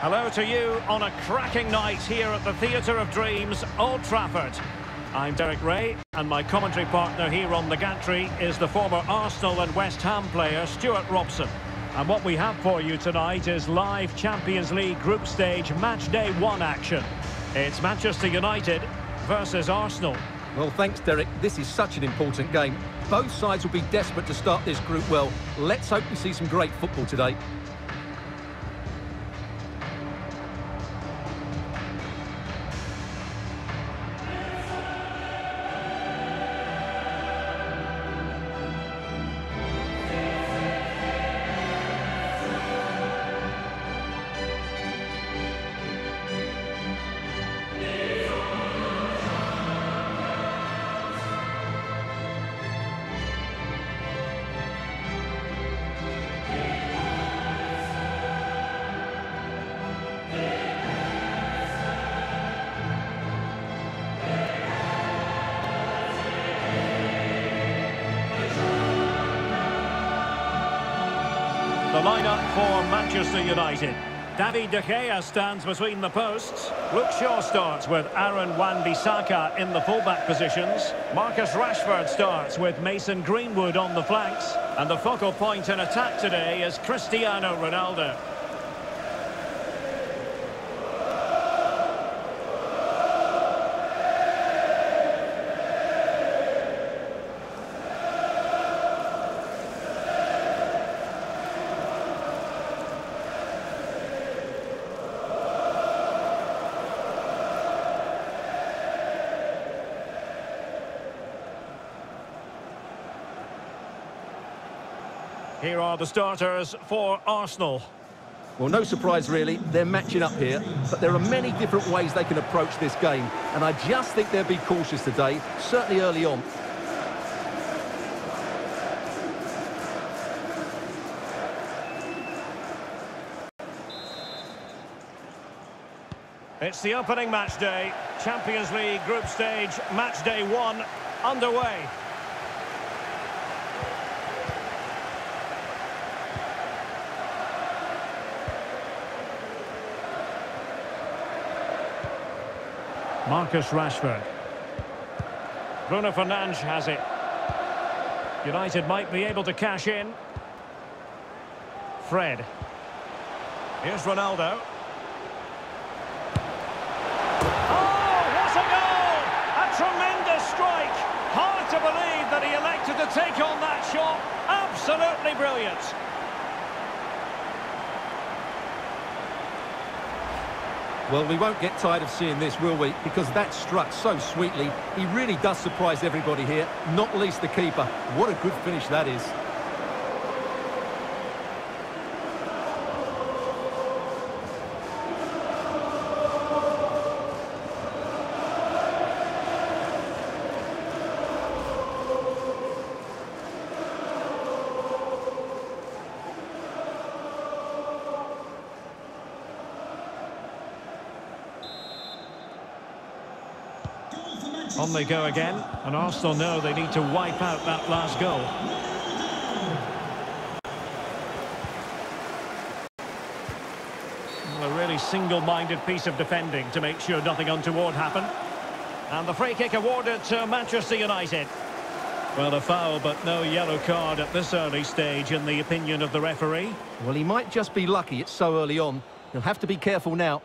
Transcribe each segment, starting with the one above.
Hello to you on a cracking night here at the Theatre of Dreams, Old Trafford. I'm Derek Ray, and my commentary partner here on the gantry is the former Arsenal and West Ham player Stuart Robson. And what we have for you tonight is live Champions League group stage match day one action. It's Manchester United versus Arsenal. Well, thanks, Derek. This is such an important game. Both sides will be desperate to start this group well. Let's hope we see some great football today. Lineup for Manchester United. David De Gea stands between the posts. Luke Shaw starts with Aaron Wan-Bissaka in the fullback positions. Marcus Rashford starts with Mason Greenwood on the flanks. And the focal point in attack today is Cristiano Ronaldo. Here are the starters for Arsenal. Well, no surprise, really. They're matching up here, but there are many different ways they can approach this game, and I just think they'll be cautious today, certainly early on. It's the opening match day. Champions League group stage, match day one, underway. Marcus Rashford. Bruno Fernandes has it. United might be able to cash in. Fred. Here's Ronaldo. Oh, what a goal! A tremendous strike. Hard to believe that he elected to take on that shot. Absolutely brilliant. Well, we won't get tired of seeing this, will we? Because that struck so sweetly. He really does surprise everybody here, not least the keeper. What a good finish that is. On they go again, and Arsenal know they need to wipe out that last goal. Well, a really single-minded piece of defending to make sure nothing untoward happened. And the free kick awarded to Manchester United. Well, a foul, but no yellow card at this early stage, in the opinion of the referee. Well, he might just be lucky it's so early on. He'll have to be careful now.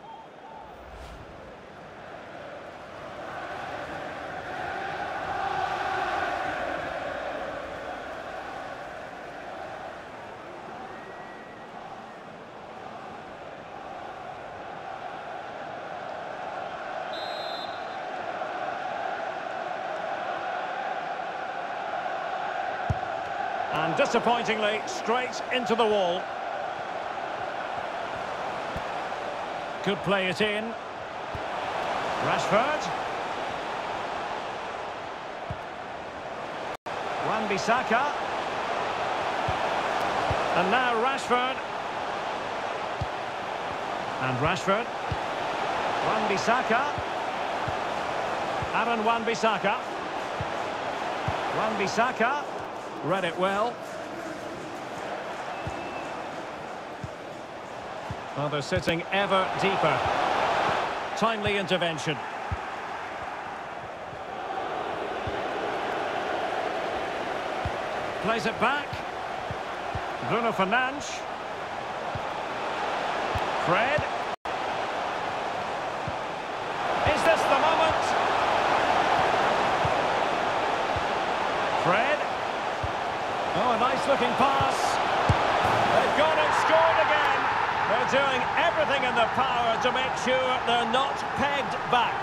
And disappointingly, straight into the wall. Could play it in. Rashford. Wan-Bissaka. And now Rashford. And Rashford. Wan-Bissaka. Aaron Wan-Bissaka. Wan-Bissaka. Read it well. Well, they're sitting ever deeper. Timely intervention. Plays it back. Bruno Fernandes. Fred. Is this the moment? Fred. Oh, a nice looking pass. They've gone and scored again. They're doing everything in their power to make sure they're not pegged back.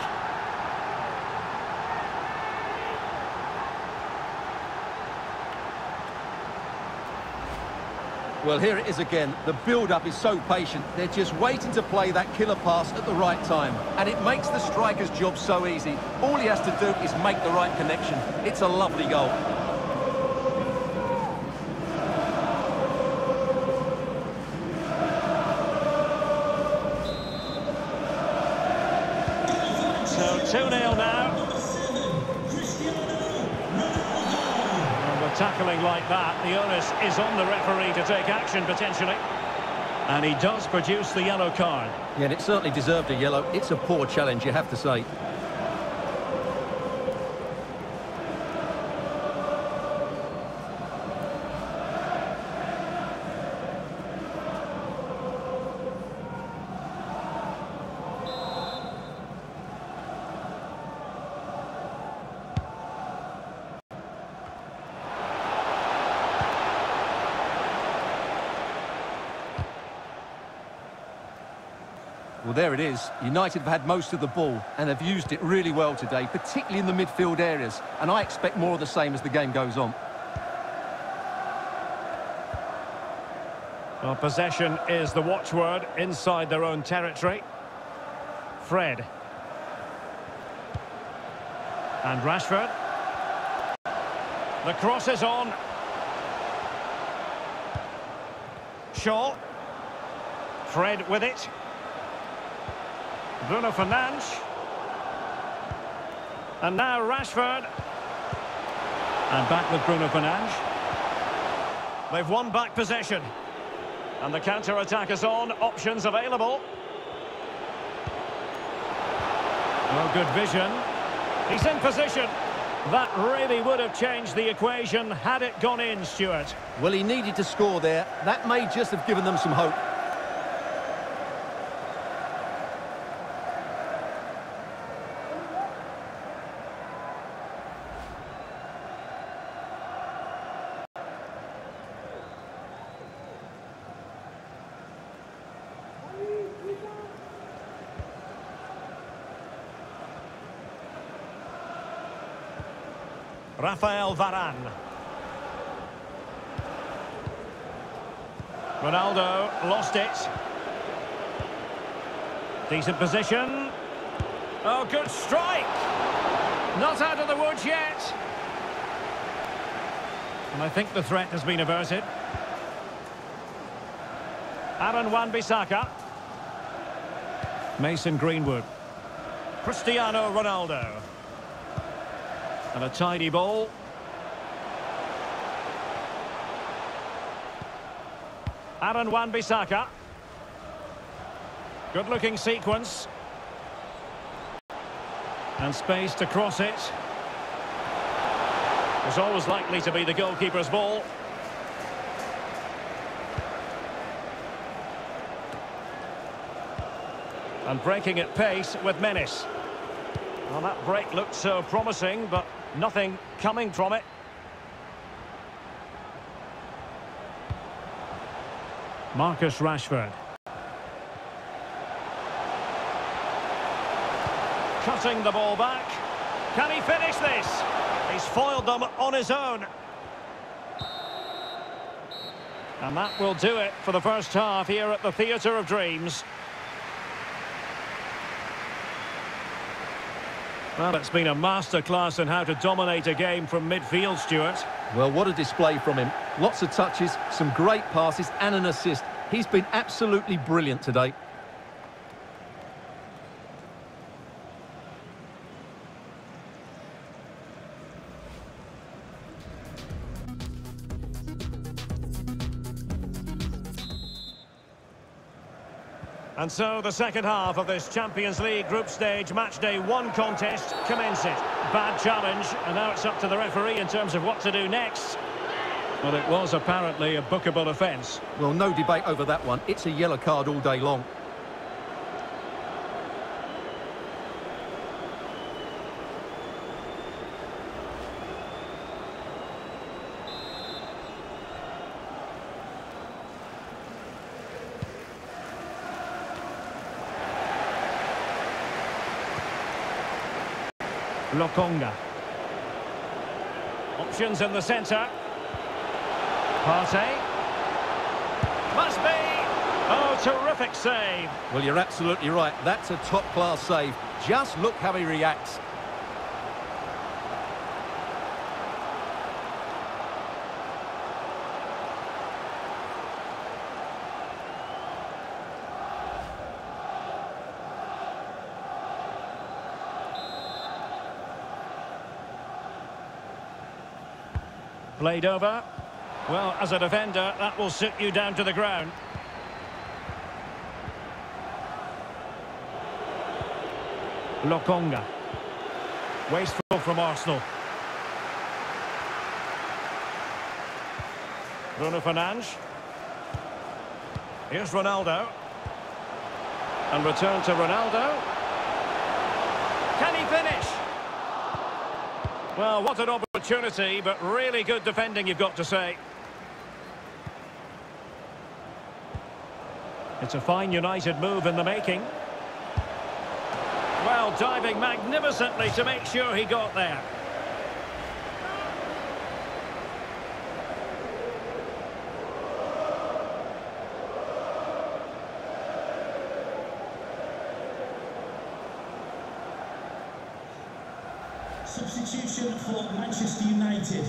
Well, here it is again. The build-up is so patient. They're just waiting to play that killer pass at the right time. And it makes the striker's job so easy. All he has to do is make the right connection. It's a lovely goal. 2-0 now. tackling like that, the onus is on the referee to take action potentially. And he does produce the yellow card. Yeah, and it certainly deserved a yellow. It's a poor challenge, you have to say. Well, there it is. United have had most of the ball and have used it really well today, particularly in the midfield areas. And I expect more of the same as the game goes on. Well, possession is the watchword inside their own territory. Fred. And Rashford. The cross is on. Shaw. Fred with it. Bruno Fernandes. And now Rashford. And back with Bruno Fernandes. They've won back possession. And the counter-attack is on. Options available. Oh, good vision. He's in position. That really would have changed the equation had it gone in, Stuart. Well, he needed to score there. That may just have given them some hope. Rafael Varane. Ronaldo lost it. Decent position. Oh, good strike. Not out of the woods yet. And I think the threat has been averted. Aaron Wan-Bissaka. Mason Greenwood. Cristiano Ronaldo. And a tidy ball. Aaron Wan-Bissaka. Good-looking sequence. And space to cross it. It's always likely to be the goalkeeper's ball. And breaking at pace with menace. Well, that break looked so promising, but nothing coming from it. Marcus Rashford. Cutting the ball back. Can he finish this? He's foiled them on his own. And that will do it for the first half here at the Theatre of Dreams. Well, it's been a masterclass in how to dominate a game from midfield, Stuart. Well, what a display from him. Lots of touches, some great passes and an assist. He's been absolutely brilliant today. And so the second half of this Champions League group stage match day one contest commences. Bad challenge, and now it's up to the referee in terms of what to do next. Well, it was apparently a bookable offence. Well, no debate over that one. It's a yellow card all day long. Lokonga. Options in the centre. Partey. Must be. Oh, terrific save. Well, you're absolutely right. That's a top-class save. Just look how he reacts. Played over. Well, as a defender, that will sit you down to the ground. Lokonga. Wasteful from Arsenal. Bruno Fernandes. Here's Ronaldo. And return to Ronaldo. Can he finish? Well, what an opportunity, but really good defending, you've got to say. It's a fine United move in the making. Well, diving magnificently to make sure he got there. Substitution for Manchester United.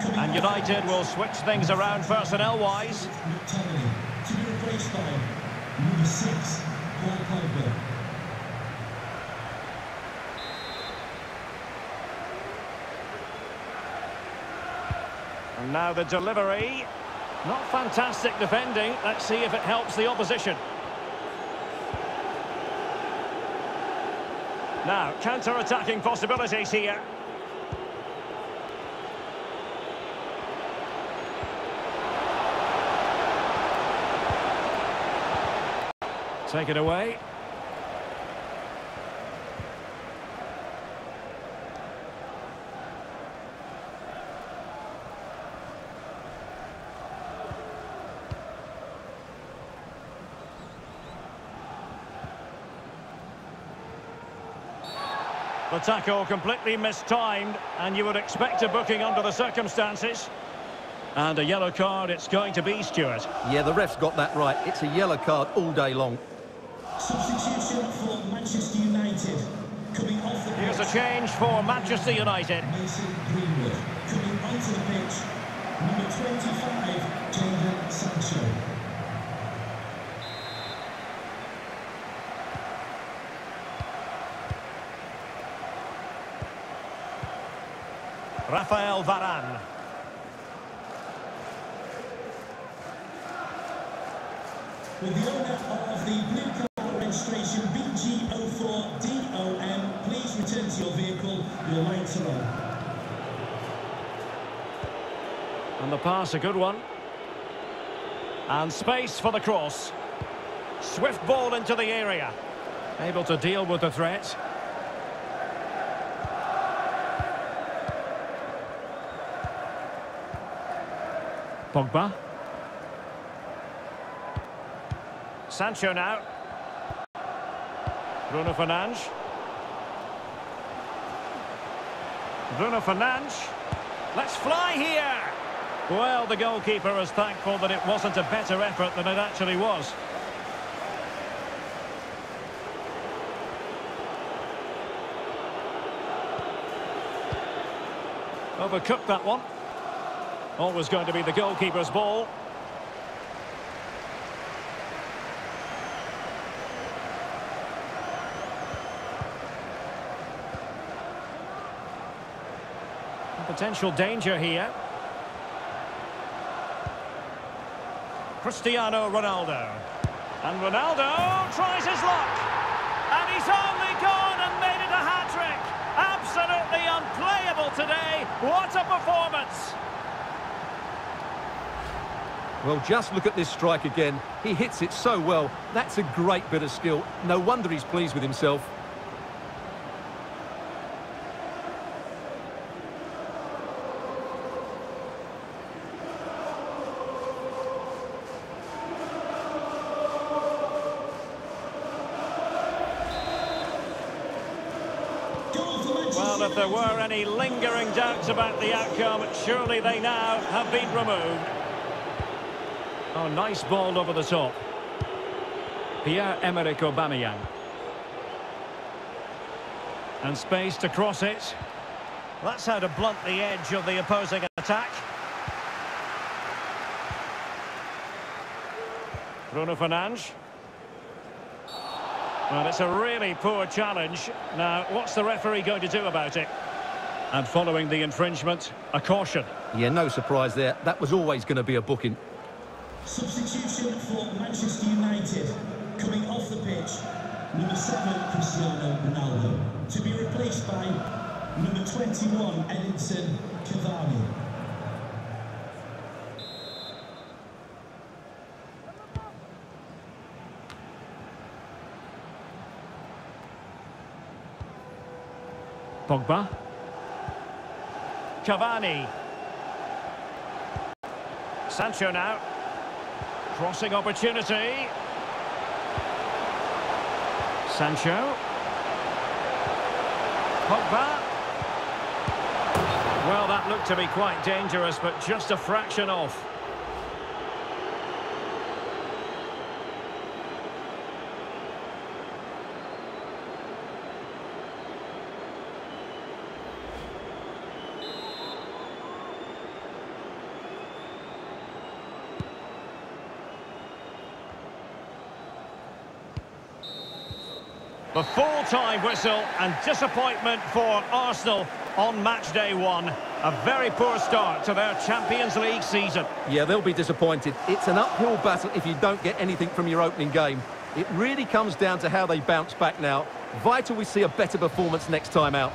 Coming And United will switch things around personnel-wise. To be replaced by number six, Paul Pogba. And now the delivery. Not fantastic defending. Let's see if it helps the opposition. Now, counter-attacking possibilities here. Take it away. The tackle completely mistimed, and you would expect a booking under the circumstances. And a yellow card it's going to be, Stuart. Yeah, the ref's got that right. It's a yellow card all day long. Substitution for Manchester United. Coming off the Here's a change for Manchester United. Mason Greenwood. Coming onto the pitch, number 25, Jadon Sancho. Rafael Varane. With the your vehicle. Your lights are on. And the pass, a good one. And space for the cross. Swift ball into the area. Able to deal with the threat. Pogba. Sancho now. Bruno Fernandes. Bruno Fernandes. Let's fly here! Well, the goalkeeper is thankful that it wasn't a better effort than it actually was. Overcooked that one. Always going to be the goalkeeper's ball. Potential danger here. Cristiano Ronaldo. And Ronaldo tries his luck. And he's only gone and made it a hat-trick. Absolutely unplayable today. What a performance. Well, just look at this strike again. He hits it so well. That's a great bit of skill. No wonder he's pleased with himself. Well, if there were any lingering doubts about the outcome, surely they now have been removed. Oh, nice ball over the top. Pierre-Emerick Aubameyang. And space to cross it. That's how to blunt the edge of the opposing attack. Bruno Fernandes. Well, it's a really poor challenge. Now, what's the referee going to do about it? And following the infringement, a caution. Yeah, no surprise there. That was always going to be a booking. Substitution for Manchester United. Coming off the pitch, number 7, Cristiano Ronaldo. To be replaced by number 21, Edinson Cavani. Pogba. Cavani. Sancho now. Crossing opportunity. Sancho. Pogba. Well, that looked to be quite dangerous, but just a fraction off. The full-time whistle and disappointment for Arsenal on match day one. A very poor start to their Champions League season. Yeah, they'll be disappointed. It's an uphill battle if you don't get anything from your opening game. It really comes down to how they bounce back now. Vital we see a better performance next time out.